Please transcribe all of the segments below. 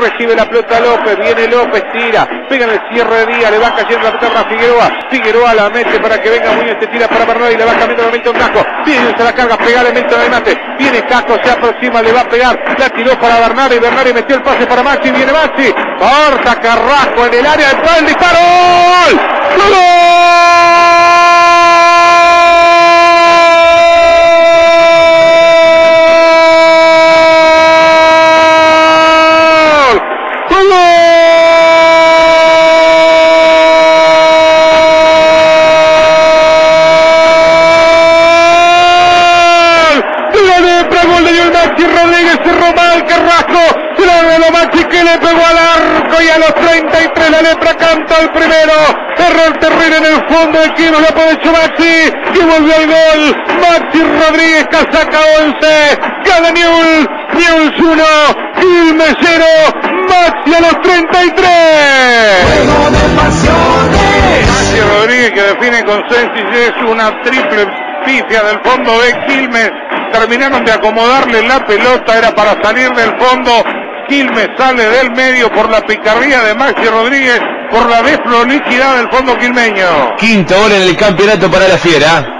recibe la pelota López, viene López, tira, pega en el cierre de día, le va cayendo la pelota a Figueroa, Figueroa la mete para que venga Muñoz, se tira para Bernal y le va cambiando nuevamente un Caco, viene se la carga, pega elemento de mate, viene Caco, se aproxima, le va a pegar, la tiró para Bernal y Bernal metió el pase para Maxi, viene Maxi, corta Carrasco en el área, el disparo, de Maxi Rodríguez, cerró mal Carrasco, lo Maxi que le pegó al arco y a los 33 la lepra canta el primero, error terrible en el fondo de Quino, lo aprovechó Maxi y volvió el gol, Maxi Rodríguez, casaca 11, gana Newell, Newell 1, Quilmes 0, Maxi a los 33. Juego de pasiones. Maxi Rodríguez que define con sencillez una triple pifia del fondo de Quilmes terminaron de acomodarle la pelota, era para salir del fondo. Quilmes sale del medio por la picardía de Maxi Rodríguez, por la desproliquidad del fondo quilmeño. Quinto gol en el campeonato para la Fiera.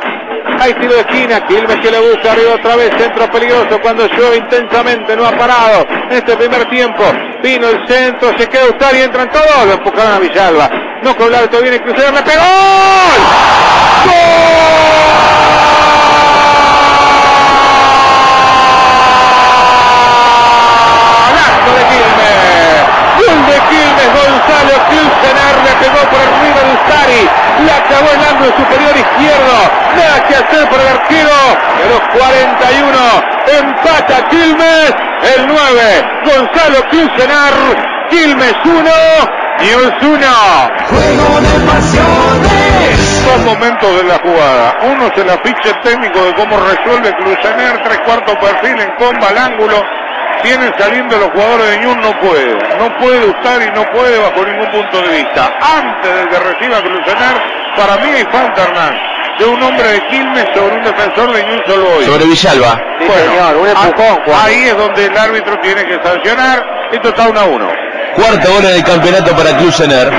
Hay tiro de esquina, Quilmes que le busca arriba otra vez, centro peligroso cuando llueve intensamente, no ha parado en este primer tiempo. Vino el centro, se queda Ustar y entran todos, lo empujaron a Villalba. No con el alto, viene Crucero, le pegó. la clavó el ángulo superior izquierdo, nada que hacer por el arquero, de los 41, empata Quilmes, el 9, Gonzalo Quilcenar, Quilmes 1, News 1. Juego de pasiones. Dos momentos de la jugada, uno es el afiche técnico de cómo resuelve Clucener, tres cuartos perfil en comba al ángulo, vienen saliendo los jugadores de Ñun, no puede, no puede usar y no puede bajo ningún punto de vista. Antes de que reciba Crucenar, para mí hay falta Hernán, de un hombre de Quilmes sobre un defensor de solo hoy. Sobre Villalba. Sí, señor, un empujón, Ahí es donde el árbitro tiene que sancionar, esto está 1 a 1. Cuarto gol en el campeonato para Clusener.